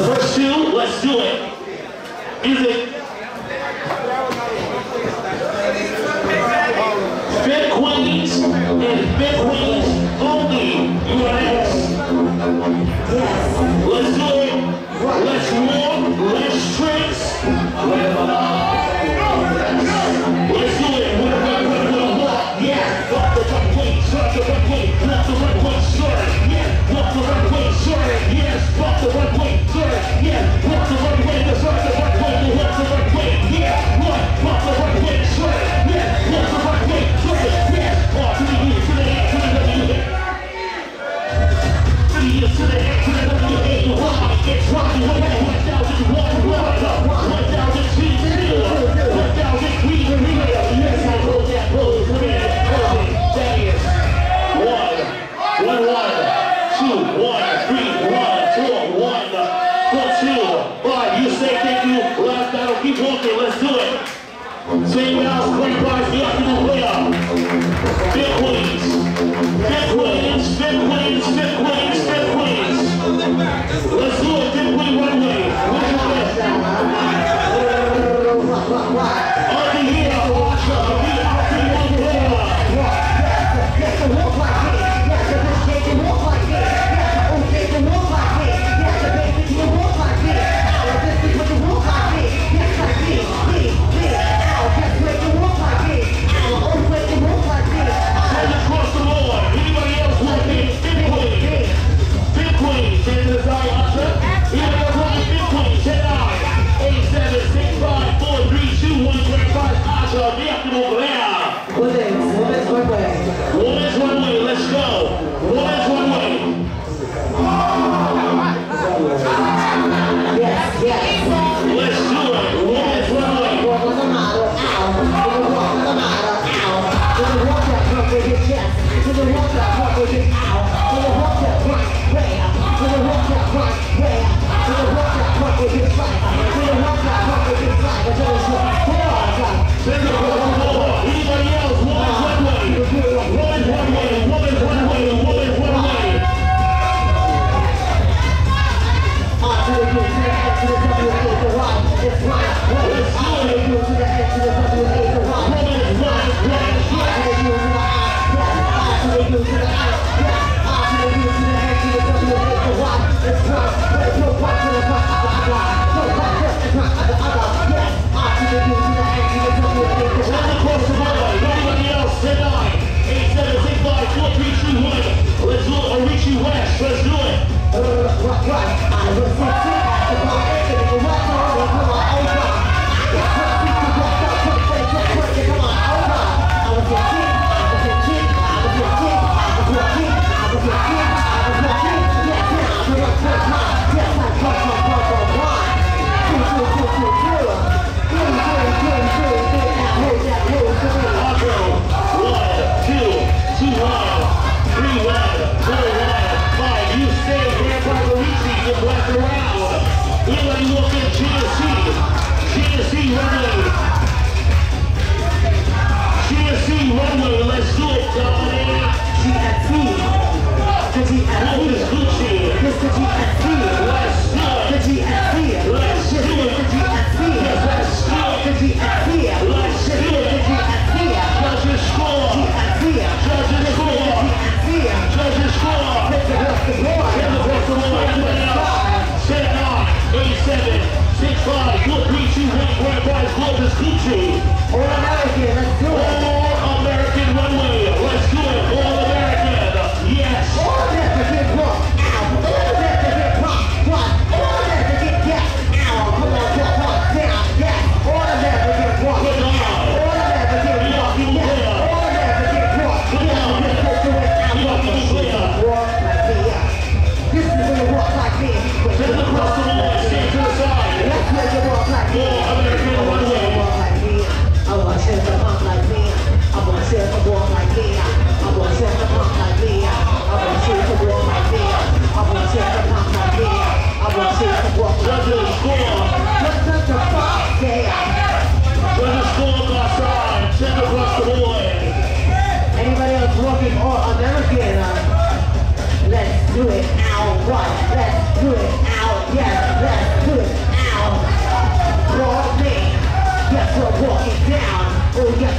The first two, let's do it. Music. Fit Queens and Fit Queens plus you. You say thank you. Last battle, keep walking, let's do it. Same house, great prize, the optimal. Fifth queens. Fifth queens, fifth queens, fifth queens, fifth queens. Let's do it, fifth queen right. What's your best?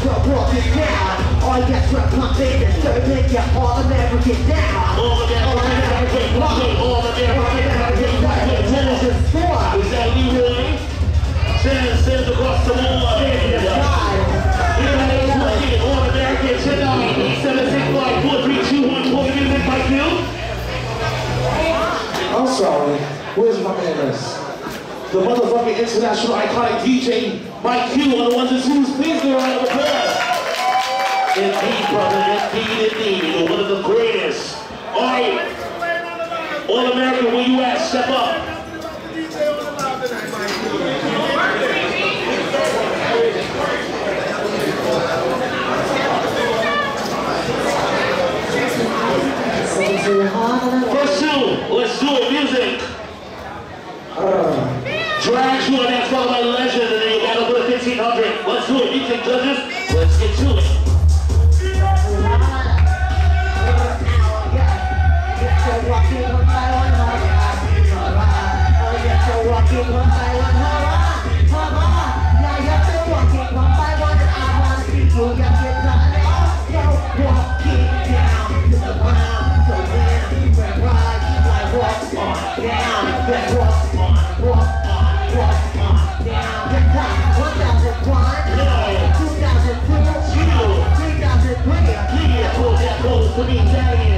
We're walking down. Oh, yes, we're pumping and serving. Yeah, all American down. All American, pumping, all American, pumping. Genesis 4. Is that Leroy? Send, send across the board. Genesis 5. Everybody's working, all American one. Pull the music, Mike Q. I'm sorry. Where's my manners? The motherfucking international iconic DJ Mike Q on the ones and twos. Please give a round of applause. Indeed, brother, indeed, indeed. One of the greatest. All right. All American, where you at? Step up. First two, let's do it. 1500. Let's do it. You take judges. That close to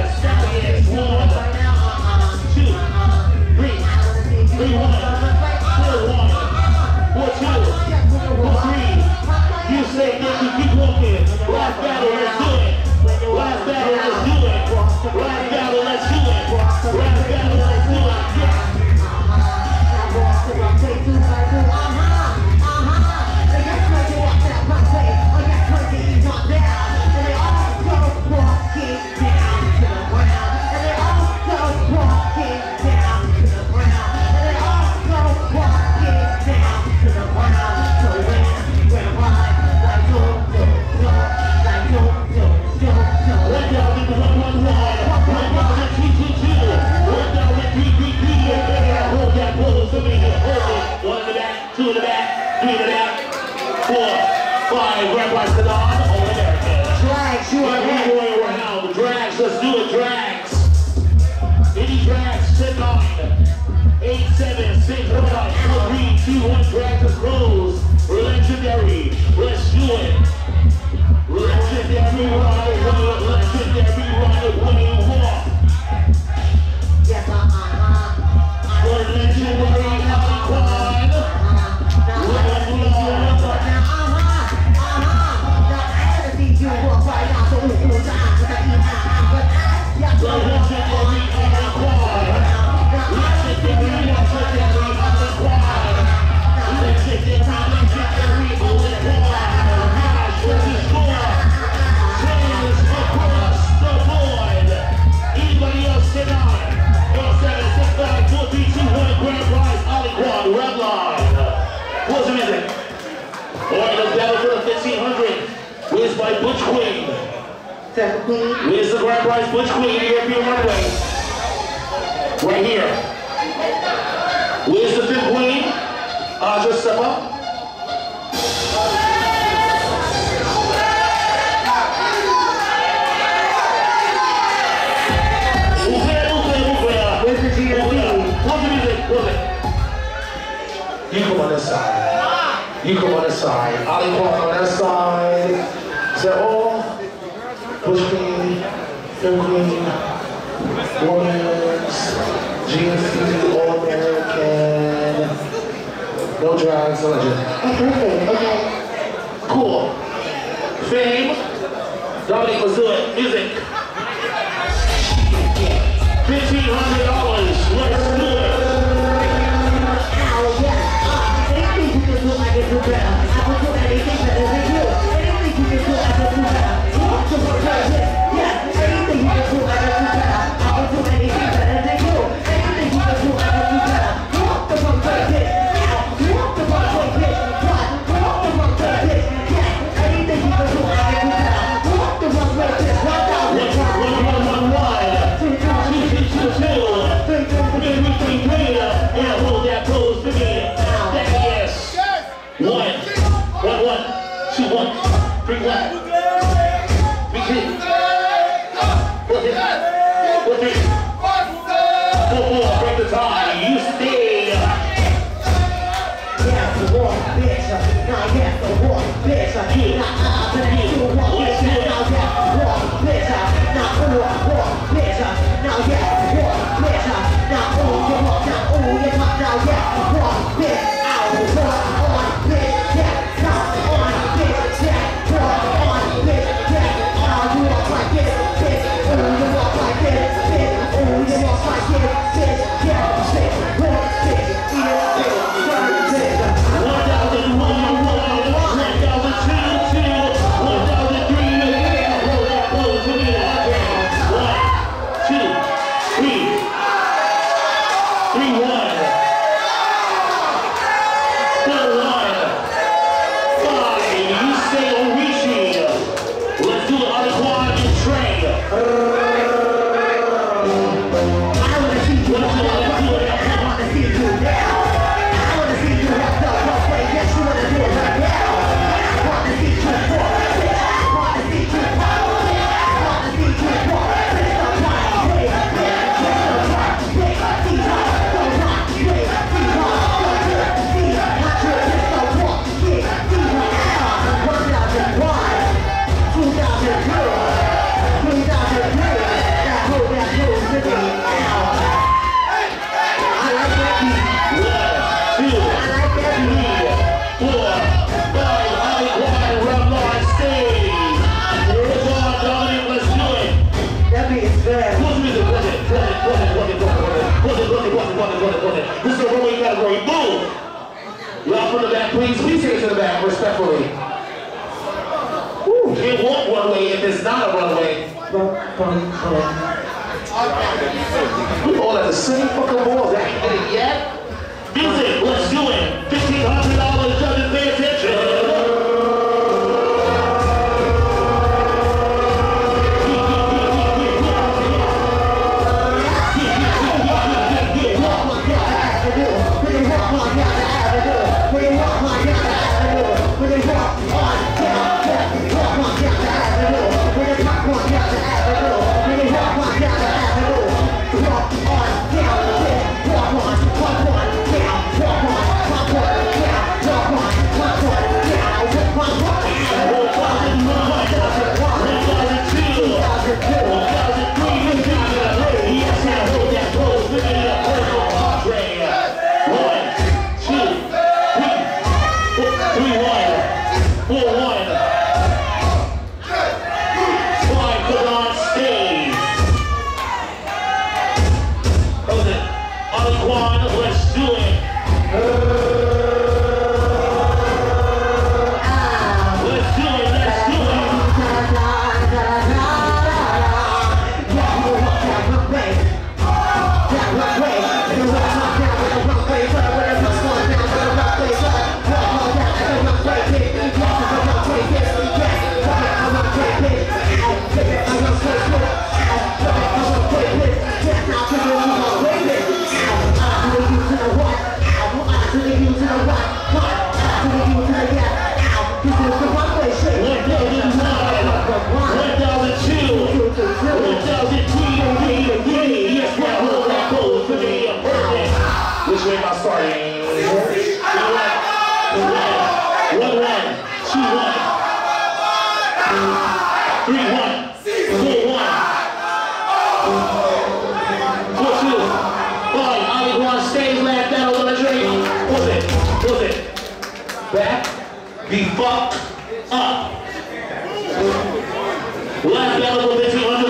Let's do it, drags. Any drags, sit nine. Eight, seven, six, five, four, three, two, one. Drags is Right here. Where's the fifth queen? Uh, just? You come on this side. You come on this side. Ali Kwok on that side. Say, oh, Butch Queen, Femme Queen, Warriors, GNC, All American. No drags, legend. Cool. Fame. Dominic, let's do it. Music. Fifteen hundred dollars. Let's from the back, please. Please get to the back, respectfully. Woo, it won't runway if it's not a runway. We all at the same fucking balls. I ain't did it yet. Music, let's do it. This is the up. Last battle of the